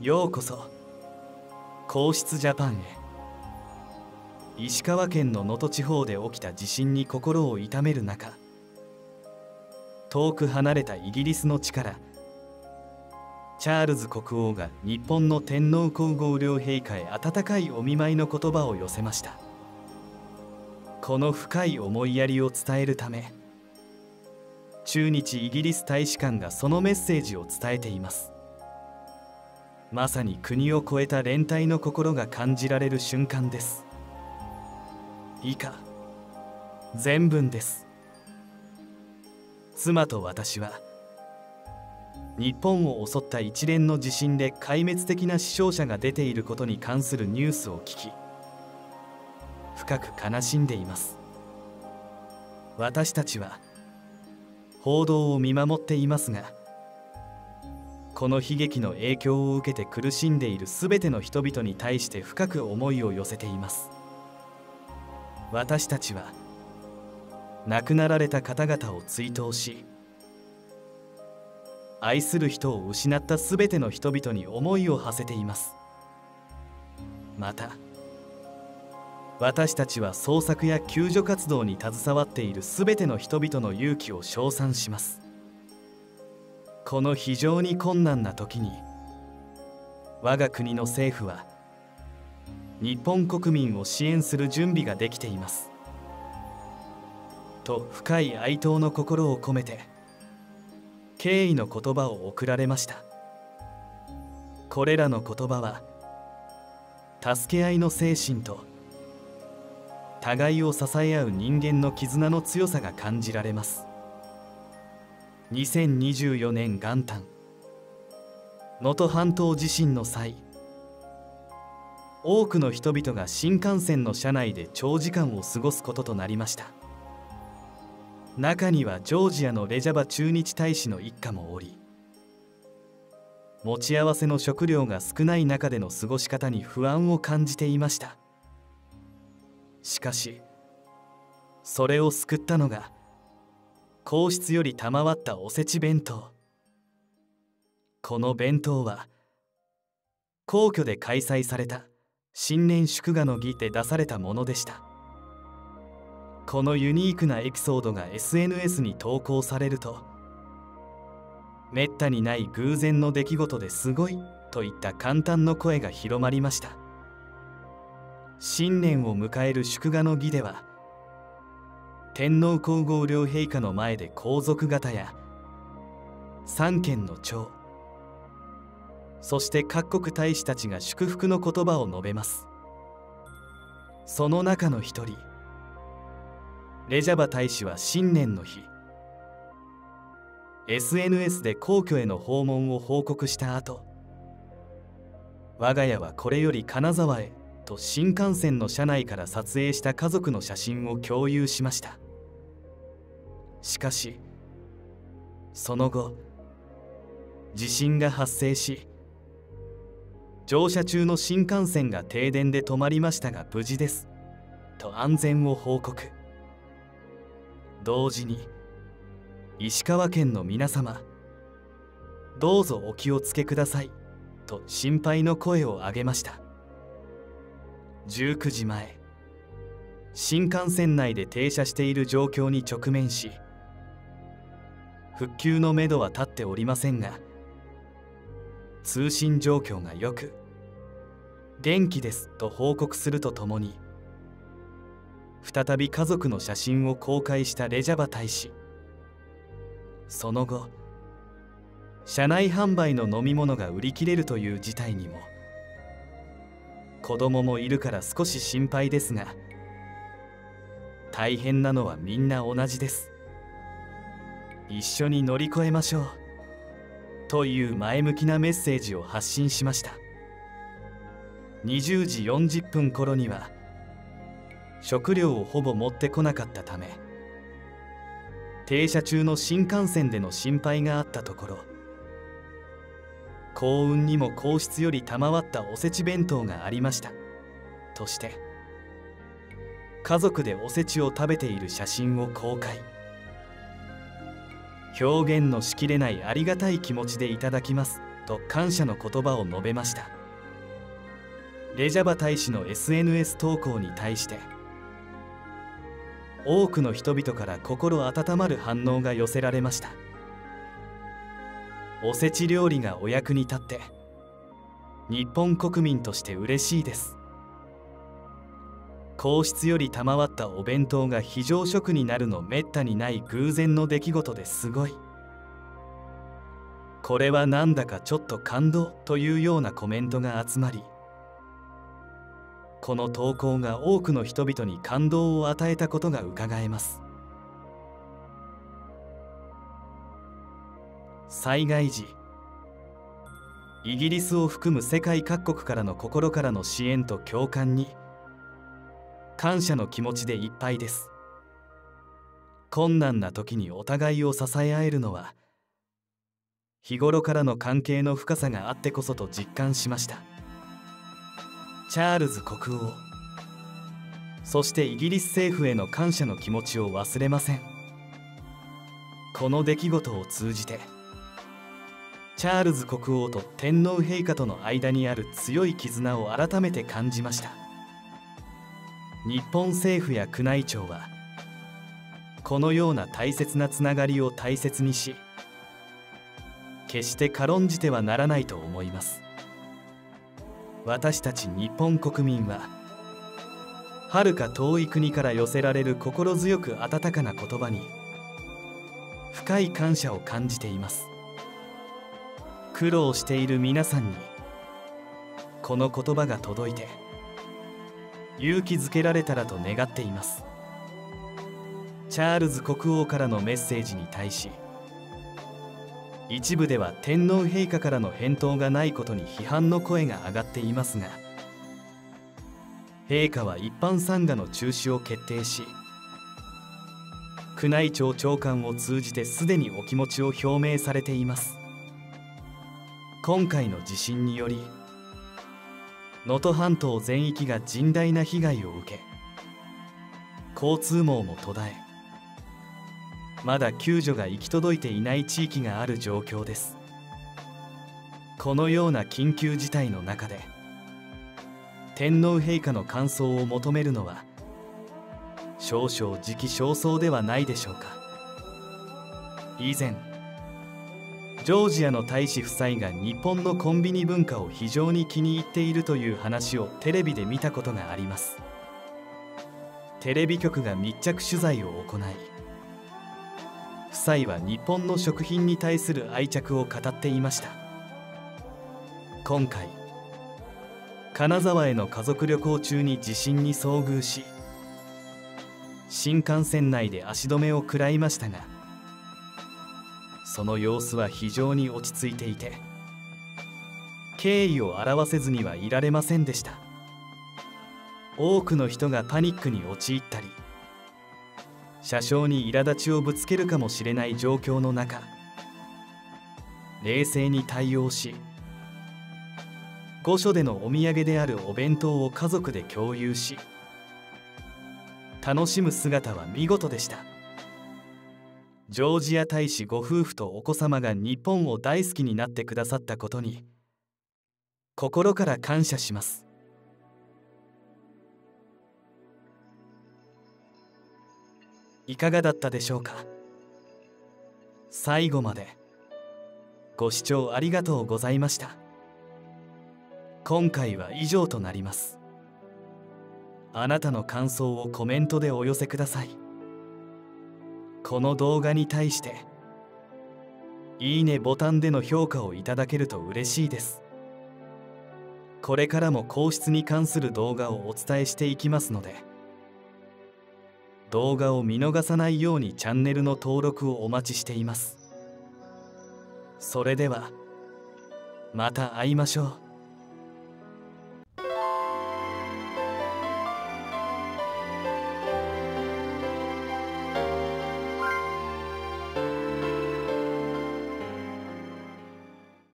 ようこそ。皇室ジャパンへ。石川県の能登地方で起きた地震に心を痛める中遠く離れたイギリスの地からチャールズ国王が日本の天皇皇后両陛下へ温かいお見舞いの言葉を寄せました。この深い思いやりを伝えるため中日イギリス大使館がそのメッセージを伝えています。まさに国を超えた連帯の心が感じられる瞬間です。以下全文です。妻と私は日本を襲った一連の地震で壊滅的な死傷者が出ていることに関するニュースを聞き深く悲しんでいます。私たちは報道を見守っていますがこの悲劇の影響を受けて苦しんでいる全ての人々に対して深く思いを寄せています。私たちは亡くなられた方々を追悼し愛する人を失った全ての人々に思いを馳せています。また私たちは捜索や救助活動に携わっている全ての人々の勇気を称賛します。この非常に困難な時に我が国の政府は日本国民を支援する準備ができています。と深い哀悼の心を込めて敬意の言葉を贈られました。これらの言葉は助け合いの精神と互いを支え合う人間の絆の強さが感じられます。2024年元旦。能登半島地震の際多くの人々が新幹線の車内で長時間を過ごすこととなりました。中にはジョージアのレジャバ駐日大使の一家もおり持ち合わせの食料が少ない中での過ごし方に不安を感じていました。しかしそれを救ったのが皇室より賜ったおせち弁当。この弁当は皇居で開催された新年祝賀の儀で出されたものでした。このユニークなエピソードが SNS に投稿されるとめったにない偶然の出来事ですごいといった簡単の声が広まりました。新年を迎える祝賀の儀では天皇皇后両陛下の前で皇族方や三権の長そして各国大使たちが祝福の言葉を述べます。その中の一人レジャバ大使は新年の日 SNS で皇居への訪問を報告した後我が家はこれより金沢へと新幹線の車内から撮影した家族の写真を共有しました。しかしその後地震が発生し乗車中の新幹線が停電で止まりましたが無事ですと安全を報告。同時に石川県の皆様どうぞお気をつけくださいと心配の声を上げました。19時前。新幹線内で停車している状況に直面し復旧のめどは立っておりませんが通信状況が良く元気ですと報告するとともに再び家族の写真を公開したレジャバ大使。その後車内販売の飲み物が売り切れるという事態にも子供もいるから少し心配ですが大変なのはみんな同じです。一緒に乗り越えましょうという前向きなメッセージを発信しました。20時40分頃には食料をほぼ持ってこなかったため停車中の新幹線での心配があったところ幸運にも皇室より賜ったおせち弁当がありました。として家族でおせちを食べている写真を公開。表現のしきれないありがたい気持ちでいただきますと感謝の言葉を述べました。レジャバ大使の SNS 投稿に対して多くの人々から心温まる反応が寄せられました。おせち料理がお役に立って日本国民として嬉しいです。皇室より賜ったお弁当が非常食になるのめったにない偶然の出来事ですごい。これはなんだかちょっと感動というようなコメントが集まりこの投稿が多くの人々に感動を与えたことがうかがえます。災害時。イギリスを含む世界各国からの心からの支援と共感に感謝の気持ちでいっぱいです。困難な時にお互いを支え合えるのは日頃からの関係の深さがあってこそと実感しました。チャールズ国王。そしてイギリス政府への感謝の気持ちを忘れません。この出来事を通じてチャールズ国王と天皇陛下との間にある強い絆を改めて感じました。日本政府や宮内庁はこのような大切なつながりを大切にし決して軽んじてはならないと思います。私たち日本国民ははるか遠い国から寄せられる心強く温かな言葉に深い感謝を感じています。苦労している皆さんにこの言葉が届いて勇気づけられたらと願っています。チャールズ国王からのメッセージに対し一部では天皇陛下からの返答がないことに批判の声が上がっていますが陛下は一般参賀の中止を決定し宮内庁長官を通じてすでにお気持ちを表明されています。今回の地震により能登半島全域が甚大な被害を受け交通網も途絶えまだ救助が行き届いていない地域がある状況です。このような緊急事態の中で天皇陛下の感想を求めるのは少々時期尚早ではないでしょうか。以前ジョージアの大使夫妻が日本のコンビニ文化を非常に気に入っているという話をテレビで見たことがあります。テレビ局が密着取材を行い夫妻は日本の食品に対する愛着を語っていました。今回金沢への家族旅行中に地震に遭遇し新幹線内で足止めを食らいましたがその様子は非常に落ち着いていて敬意を表せずにはいられませんでした。多くの人がパニックに陥ったり車掌に苛立ちをぶつけるかもしれない状況の中冷静に対応し御所でのお土産であるお弁当を家族で共有し楽しむ姿は見事でした。ジョージア大使ご夫婦とお子様が日本を大好きになってくださったことに心から感謝します。いかがだったでしょうか？最後までご視聴ありがとうございました。今回は以上となります。あなたの感想をコメントでお寄せください。この動画に対していいねボタンでの評価をいただけると嬉しいです。これからも皇室に関する動画をお伝えしていきますので動画を見逃さないようにチャンネルの登録をお待ちしています。それではまた会いましょう。